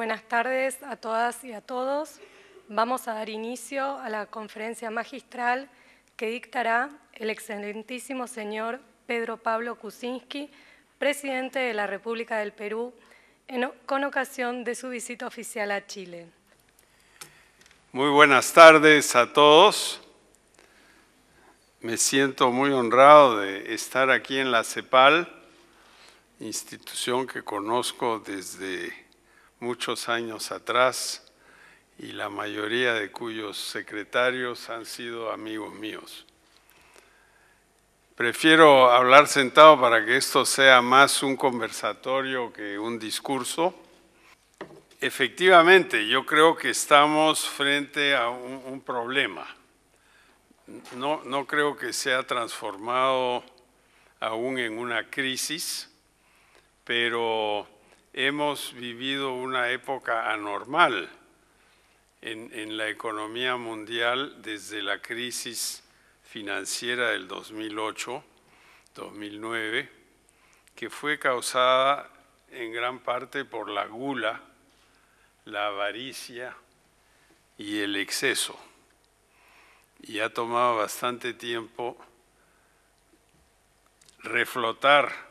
Buenas tardes a todas y a todos. Vamos a dar inicio a la conferencia magistral que dictará el excelentísimo señor Pedro Pablo Kuczynski, presidente de la República del Perú, con ocasión de su visita oficial a Chile. Muy buenas tardes a todos. Me siento muy honrado de estar aquí en la CEPAL, institución que conozco desde muchos años atrás y la mayoría de cuyos secretarios han sido amigos míos. Prefiero hablar sentado para que esto sea más un conversatorio que un discurso. Efectivamente, yo creo que estamos frente a un, problema. No, no creo que se ha transformado aún en una crisis, pero hemos vivido una época anormal en, la economía mundial desde la crisis financiera del 2008-2009, que fue causada en gran parte por la gula, la avaricia y el exceso. Y ha tomado bastante tiempo reflotar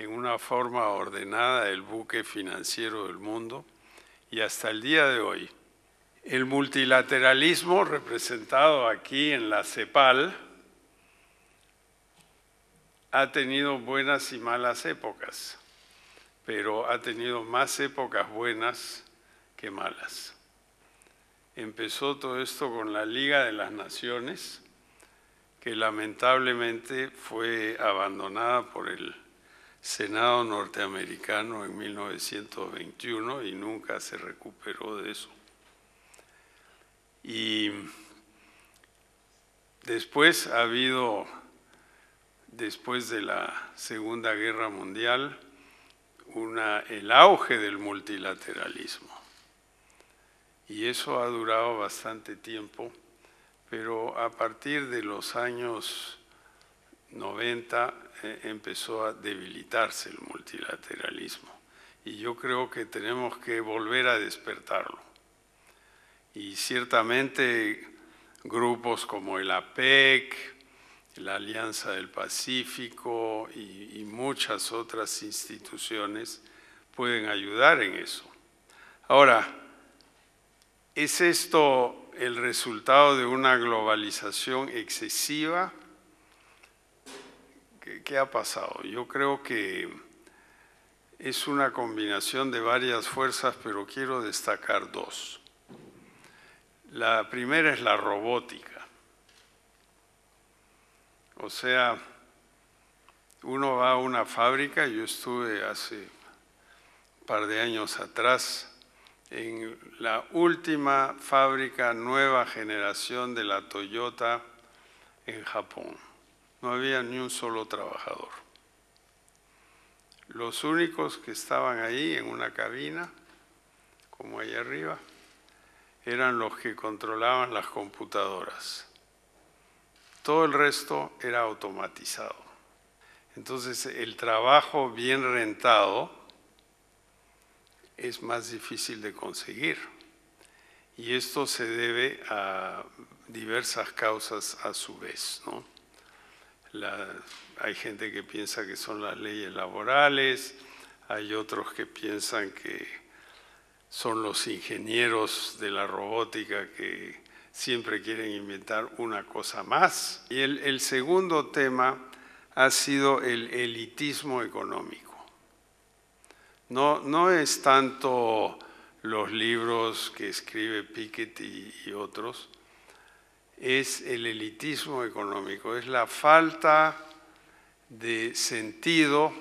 en una forma ordenada el buque financiero del mundo y hasta el día de hoy el multilateralismo representado aquí en la CEPAL ha tenido buenas y malas épocas, pero ha tenido más épocas buenas que malas. Empezó todo esto con la Liga de las Naciones, que lamentablemente fue abandonada por el Senado norteamericano en 1921 y nunca se recuperó de eso. Y después ha habido, después de la Segunda Guerra Mundial, el auge del multilateralismo. Y eso ha durado bastante tiempo, pero a partir de los años 90 eh, empezó a debilitarse el multilateralismo. Y yo creo que tenemos que volver a despertarlo y ciertamente grupos como el APEC, la Alianza del Pacífico y, y, muchas otras instituciones pueden ayudar en eso. Ahora, ¿es esto el resultado de una globalización excesiva? ¿Qué, ha pasado? Yo creo que es una combinación de varias fuerzas, pero quiero destacar dos. La primera es la robótica. O sea, uno va a una fábrica, yo estuve hace un par de años atrás en la última fábrica nueva generación de la Toyota en Japón. No había ni un solo trabajador. Los únicos que estaban ahí en una cabina, como ahí arriba, eran los que controlaban las computadoras. Todo el resto era automatizado. Entonces el trabajo bien rentado es más difícil de conseguir. Y esto se debe a diversas causas a su vez. Hay gente que piensa que son las leyes laborales, hay otros que piensan que son los ingenieros de la robótica que siempre quieren inventar una cosa más. Y el, segundo tema ha sido el elitismo económico. No, no es tanto los libros que escribe Piketty y otros, es el elitismo económico, es la falta de sentido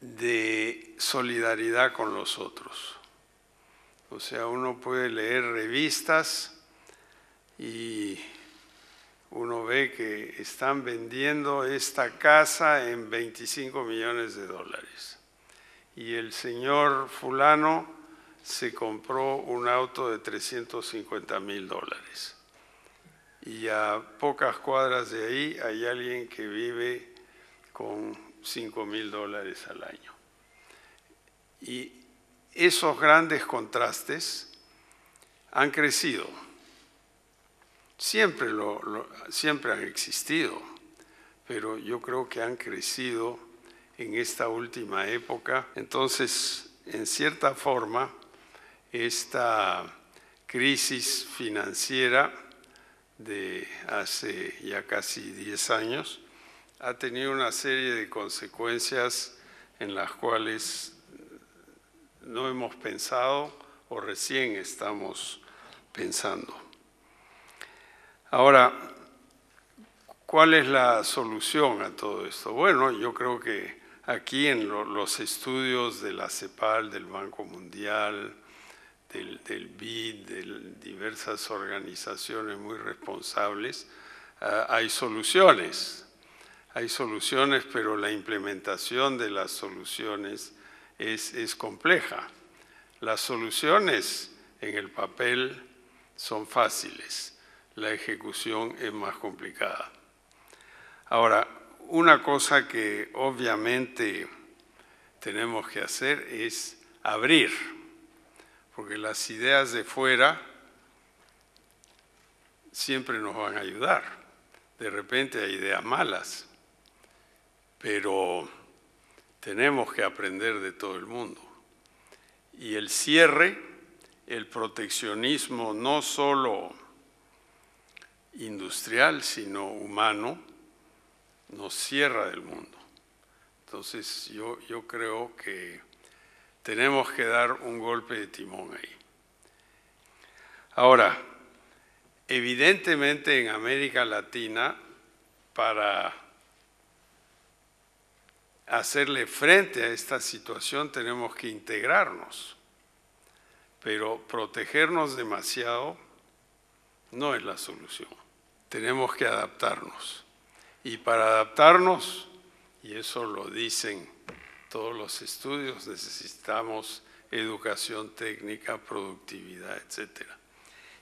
de solidaridad con los otros. O sea, uno puede leer revistas y uno ve que están vendiendo esta casa en 25 millones de dólares. Y el señor fulano se compró un auto de 350 mil dólares. Y a pocas cuadras de ahí hay alguien que vive con 5 mil dólares al año. Y esos grandes contrastes han crecido, siempre, siempre han existido, pero yo creo que han crecido en esta última época. Entonces, en cierta forma, esta crisis financiera de hace ya casi 10 años ha tenido una serie de consecuencias en las cuales no hemos pensado o recién estamos pensando. Ahora, ¿cuál es la solución a todo esto? Bueno, yo creo que aquí en los estudios de la CEPAL, del Banco Mundial, del, BID, de diversas organizaciones muy responsables, ah, hay soluciones. Hay soluciones, pero la implementación de las soluciones es, es compleja. Las soluciones en el papel son fáciles, la ejecución es más complicada. Ahora, una cosa que obviamente tenemos que hacer es abrir porque las ideas de fuera siempre nos van a ayudar. De repente hay ideas malas, pero tenemos que aprender de todo el mundo. Y el cierre, el proteccionismo no solo industrial, sino humano, nos cierra del mundo. Entonces yo, yo creo que tenemos que dar un golpe de timón ahí. Ahora, evidentemente en América Latina, para hacerle frente a esta situación tenemos que integrarnos, pero protegernos demasiado no es la solución. Tenemos que adaptarnos. Y para adaptarnos, y eso lo dicen todos los estudios, necesitamos educación técnica, productividad, etc.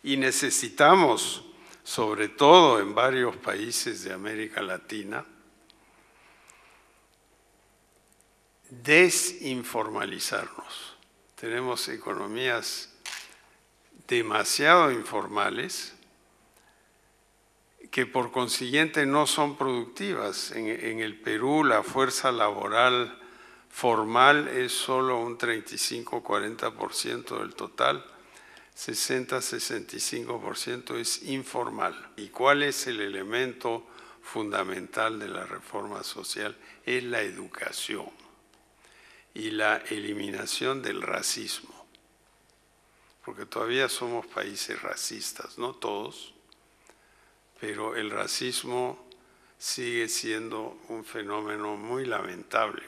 Y necesitamos, sobre todo en varios países de América Latina, desinformalizarnos. Tenemos economías demasiado informales que por consiguiente no son productivas. En, en el Perú la fuerza laboral formal es solo un 35-40% del total, 60-65% es informal. ¿Y cuál es el elemento fundamental de la reforma social? Es la educación y la eliminación del racismo. Porque todavía somos países racistas, no todos, pero el racismo sigue siendo un fenómeno muy lamentable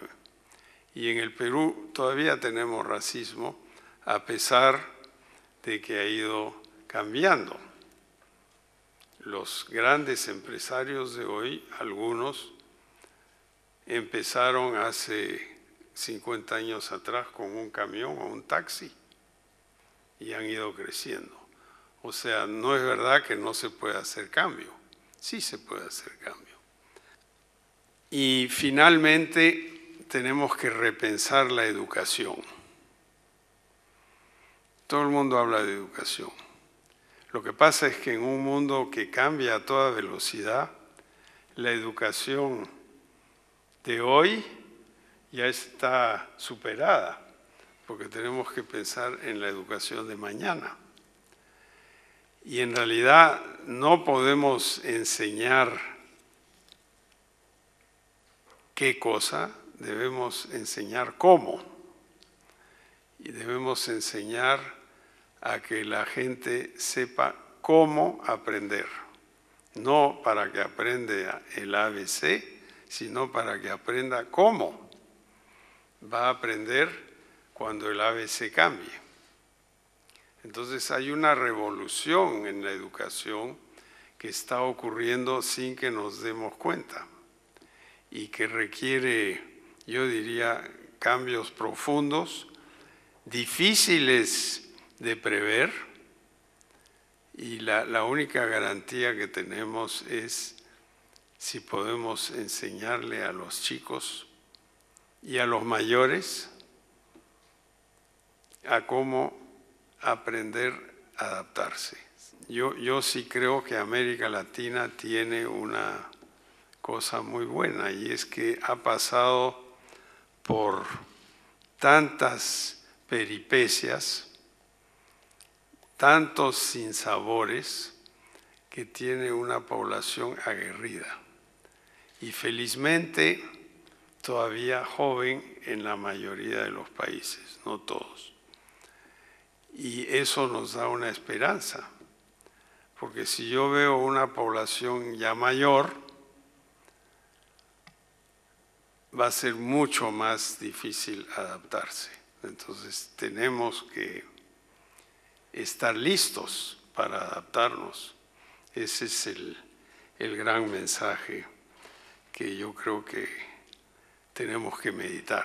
y en el Perú todavía tenemos racismo a pesar de que ha ido cambiando. Los grandes empresarios de hoy, algunos, empezaron hace 50 años atrás con un camión o un taxi y han ido creciendo. O sea, no es verdad que no se puede hacer cambio, sí se puede hacer cambio. Y finalmente, tenemos que repensar la educación. Todo el mundo habla de educación. Lo que pasa es que en un mundo que cambia a toda velocidad, la educación de hoy ya está superada, porque tenemos que pensar en la educación de mañana. Y en realidad no podemos enseñar qué cosa, debemos enseñar cómo y debemos enseñar a que la gente sepa cómo aprender, no para que aprenda el ABC, sino para que aprenda cómo va a aprender cuando el ABC cambie. Entonces hay una revolución en la educación que está ocurriendo sin que nos demos cuenta y que requiere yo diría, cambios profundos, difíciles de prever, y la, única garantía que tenemos es si podemos enseñarle a los chicos y a los mayores a cómo aprender a adaptarse. Yo, yo sí creo que América Latina tiene una cosa muy buena y es que ha pasado por tantas peripecias, tantos sinsabores, que tiene una población aguerrida y felizmente todavía joven en la mayoría de los países, no todos. Y eso nos da una esperanza, porque si yo veo una población ya mayor, va a ser mucho más difícil adaptarse. Entonces tenemos que estar listos para adaptarnos. Ese es el, el gran mensaje que yo creo que tenemos que meditar.